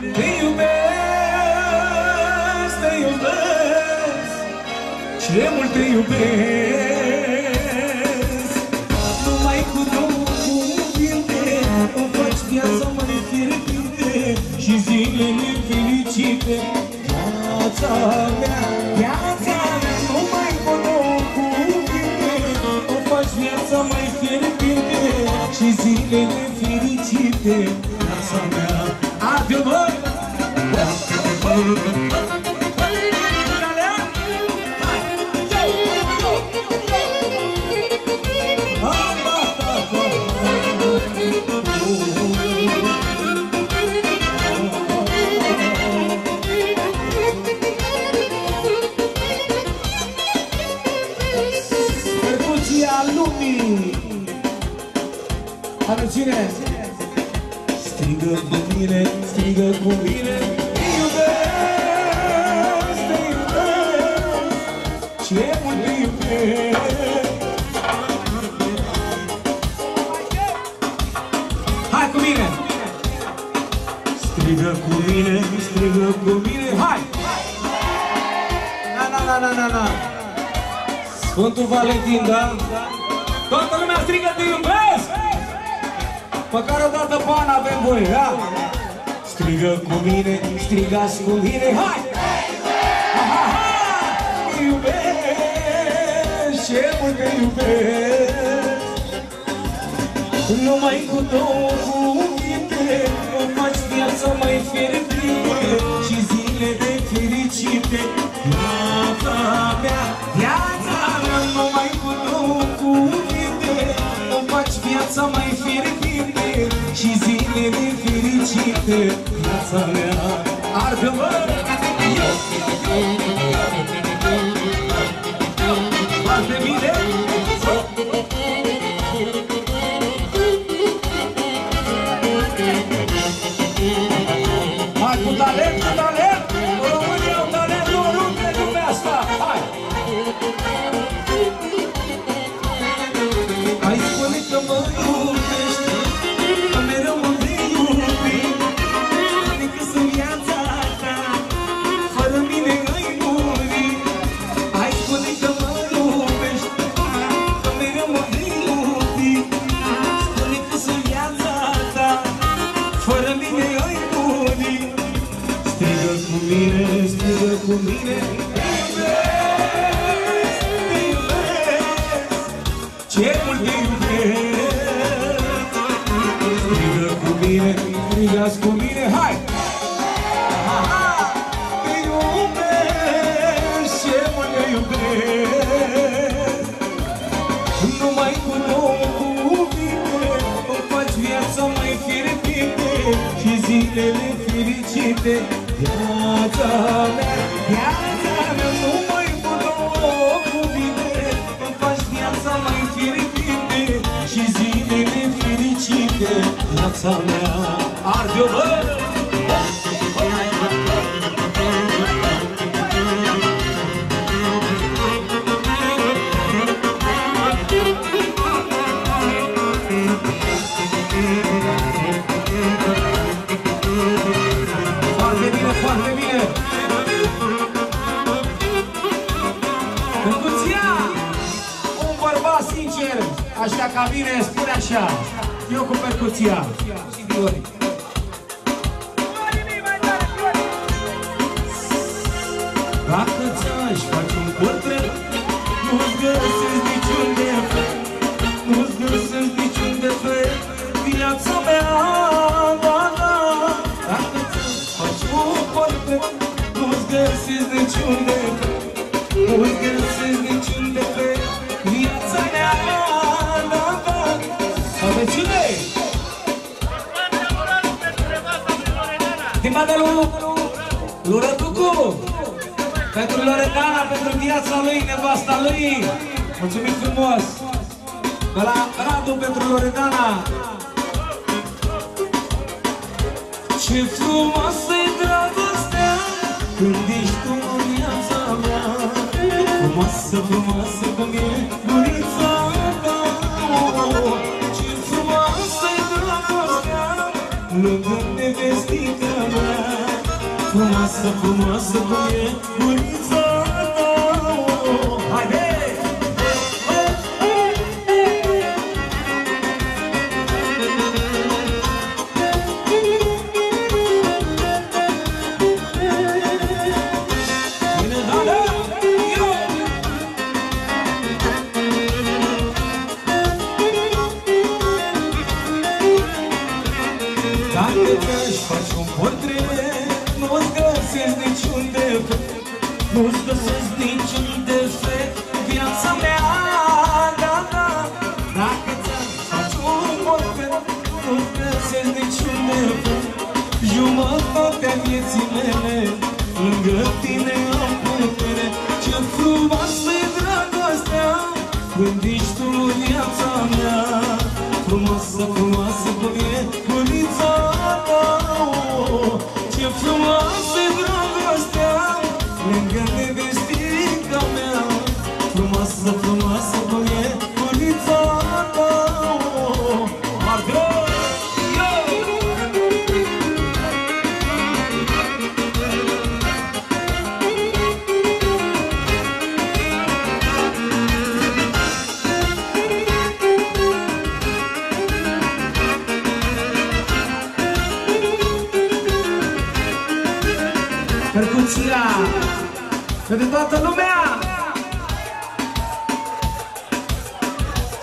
Te iubesc, te iubesc Ce mult te iubesc. Numai cu două cuvinte Îmi faci viața mai fierbinte Și zilele fericite Viața mea, viața mea Numai cu două cuvinte Îmi faci viața mai fierbinte Și zilele fericite Viața mea lumii Atențiune! Strigă cu mine, strigă cu mine Te iubesc, te iubesc Ce mult te iubesc Hai cu mine! Strigă cu mine, strigă cu mine Hai! Na, na, na, na, na, na Sfântul Valentin, da? Toată lumea strigă te iubesc! Măcar o dată bani avem voie, da? Strigă cu mine, strigați cu mine, hai! Ha, ha, ha! Te iubesc, ce mult te iubesc! Numai cu două cuvinte Îmi faci viața mai fierbinte Și zile de fericite Viața Viața mea Arde-mă! Ce mult te iubesc Strigă cu mine, strigați cu mine, hai! Ha, ha! Te iubesc, ce mult te iubesc numai cu două cuvinte Îmi faci viața mai fierbinte Și zilele fericite Viața mea, viața Încuția! Un bărbat sincer, așa ca mine, spune așa. Eu cu percuția. Și Viori. Dacă ți-aș face un portret Nu-ți găsesc niciun defect Nu-ți găsesc niciun defect Viața mea, da, da. Dacă ți-aș face un portret Nu-ți găsesc niciun defect Nu-ți găsesc lui Răducu pentru Loredana, pentru viața lui, nevasta lui. Mulțumim frumos! De la Radu pentru Loredana. Ce frumoasă e dragostea Când ești tu în viața mea Frumoasă, frumoasă cum e gurița ta Ce frumoasă e dragostea Lângă nevestica mea Frumoasă, frumoasă cum Zilele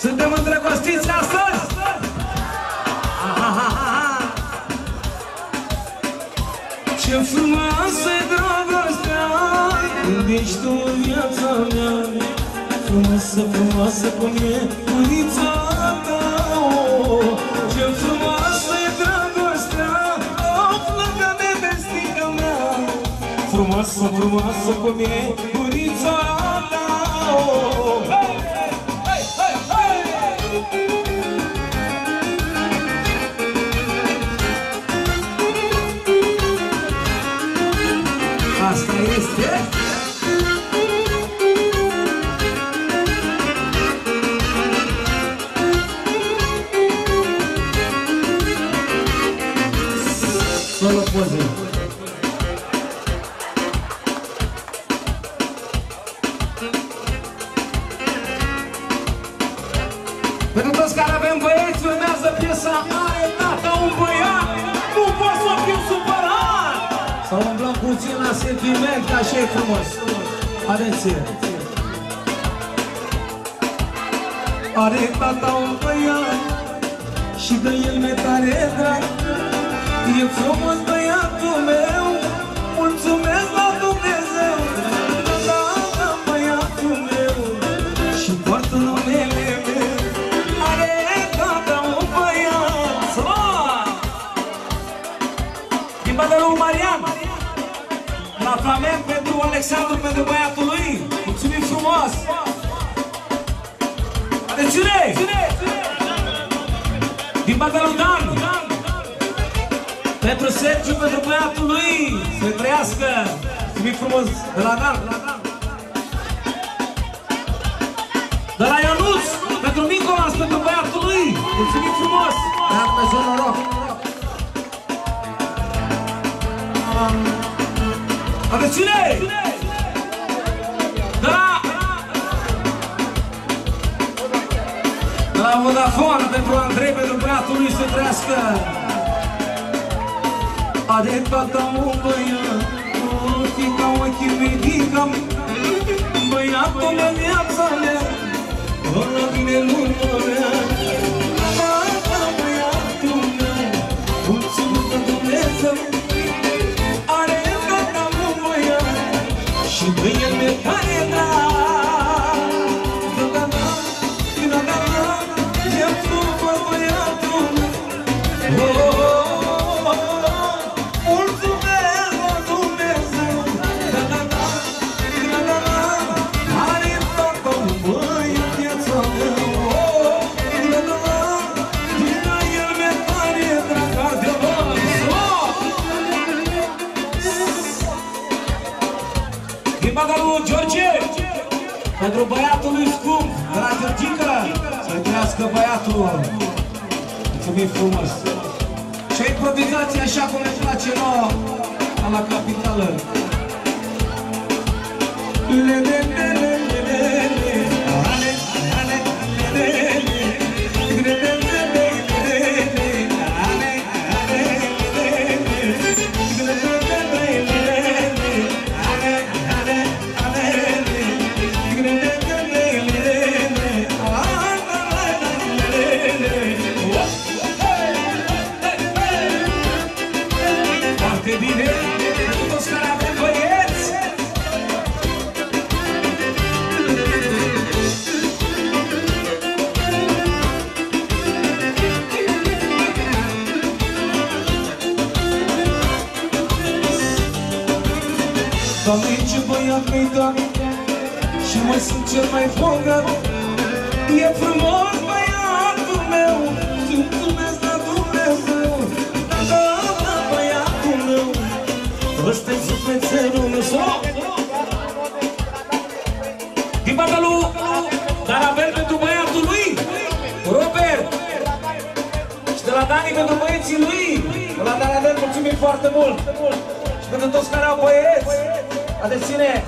Suntem îndrăgostiți astăzi? Ahahaha. Ce frumoasă e dragostea Când ești tu în viața mea Frumoasă, frumoasă cum e unița ta oh, Ce frumoasă e dragostea Of, lângă nevestica mea Frumoasă, frumoasă cum e unița ta Solo poze Pentru toți care avem băieți, urmează piesa Are tata un băiat Nu pot să fiu supărat. Să umblăm puțin la sentiment, că așa e frumos. Atenție Are tata un băiat Și de el mi-e tare drag E frumos băiatul meu Mulțumesc la Dumnezeu Tata băiatul meu Și poartă numele meu Are tata un băiat Salut! Din partea lui Marian La Flamenc pentru Alexandru, pentru băiatul lui Mulțumim frumos! Atențiune! Din partea lui Dan Pentru Sergiu, pentru băiatul lui Să trăiască. Mulțumim frumos de la Dan De la Ionuț Pentru Nicolas, pentru băiatul lui. Mulțumim frumos. Da, Dumnezeu noroc Atențiune! De la De la Vodafone pentru Andrei, pentru băiatul lui să trăiască Are tata un băiat să trăiască băiatul. Mulțumim frumos. Și improvizația așa cum ne place nouă, la capitală. Le, le, le, le, le, le, le. Ce băiat mi-ai dat Și mă simt cel mai bogat. E frumos băiatul meu Și mulțumesc la Dumnezeu. Da, da, băiatul meu Ăsta-i sufletelul meu. Sau! Din partea lui Darabel pentru băiatul lui Robert. Și de la Dani pentru băieții lui De la Darabel mulțumim foarte mult. Și pentru toți care au băieți Atențiune!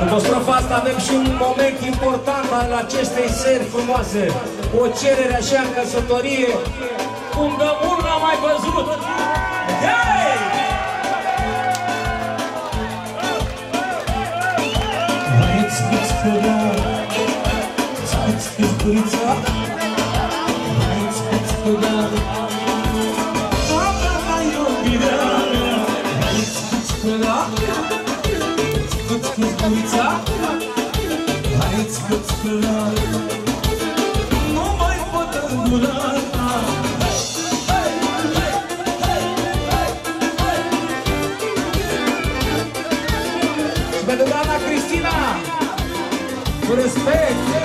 În strofa asta avem și un moment important al acestei seri frumoase. O cerere așa în căsătorie, cum de mult n-am mai văzut. Hey! Hai-ți spus că da, Hai-ți spus curița, Hai-ți spus Îți spus curița, Hai-ți spus că da, Nu mai pot îngura ta. Și pentru doamna Cristina, cu respect,